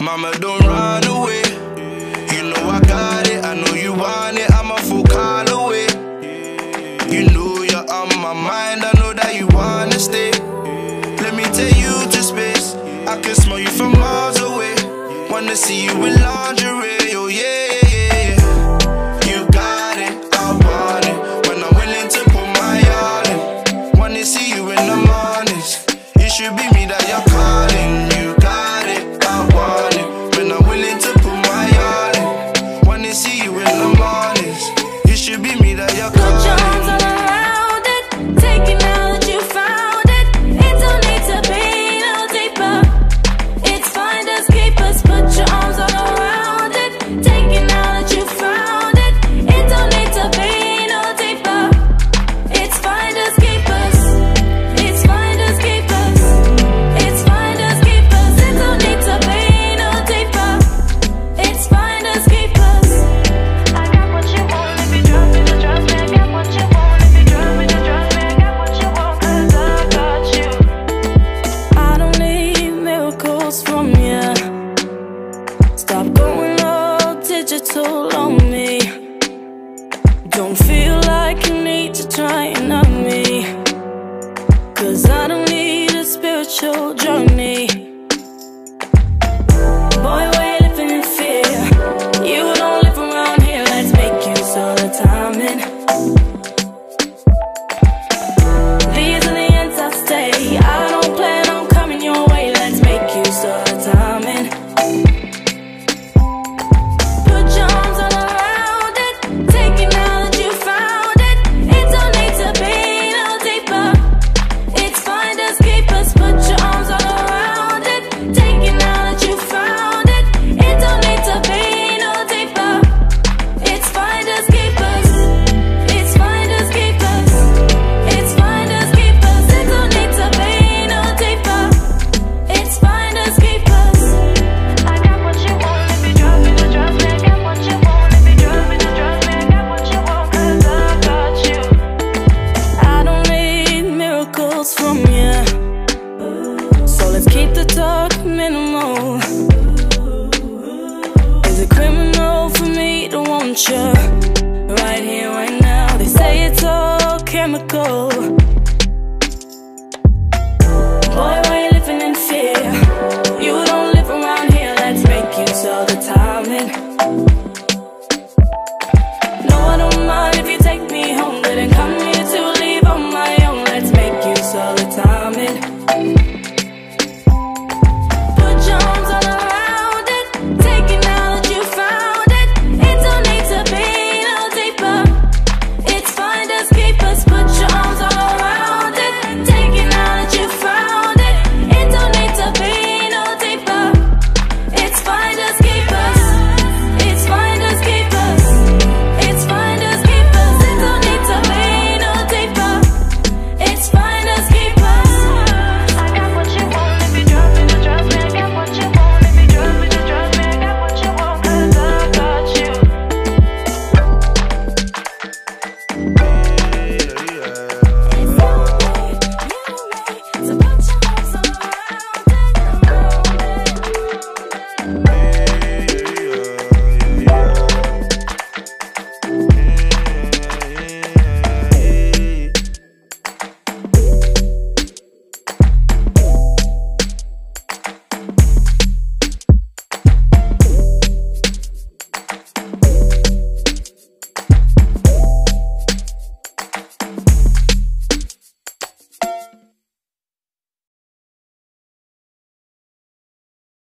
Mama, don't run away. You know I got it. I know you want it. I'm a full call away. You know you're on my mind. I know that you wanna stay. Let me take you to space. I can smell you from miles away. Wanna see you in lingerie, oh, radio yeah You got it on my heart When I'm willing to put my all When you see you in. Oh. with the. It should be me that you're calling. Digital on me. Don't feel like you need to try and me. Cause I don't need a spiritual journey from you So let's keep the talk minimal. Is it criminal for me to want you Right here, right now They say it's all chemical